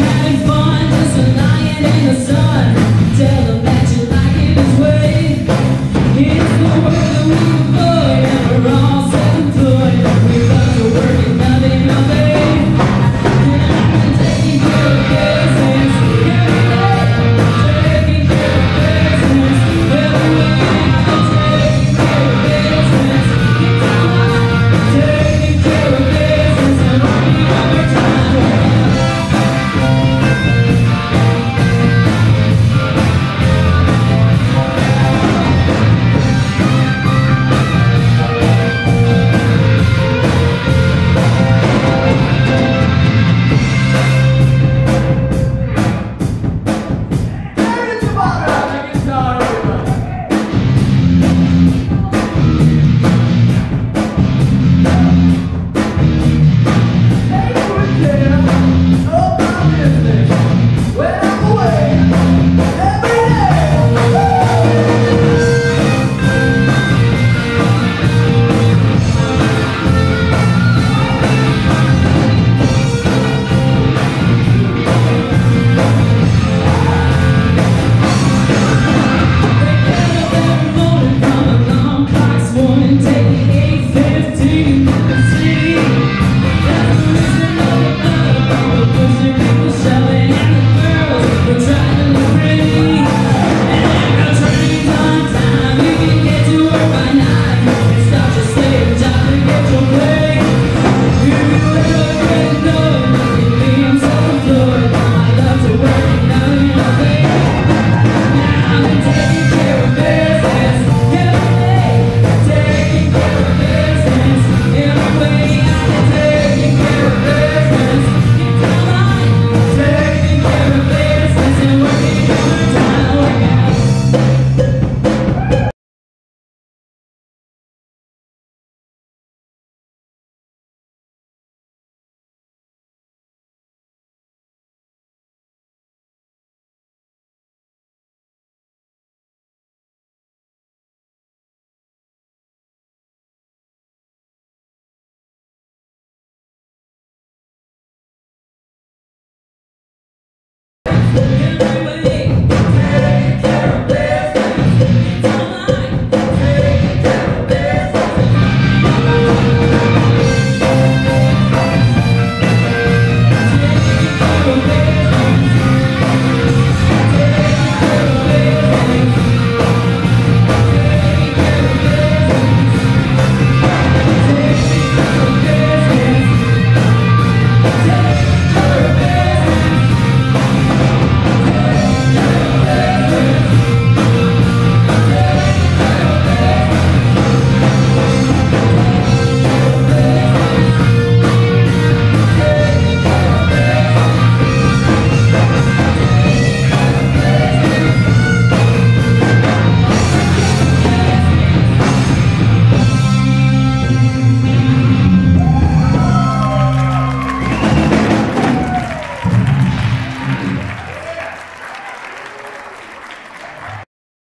man.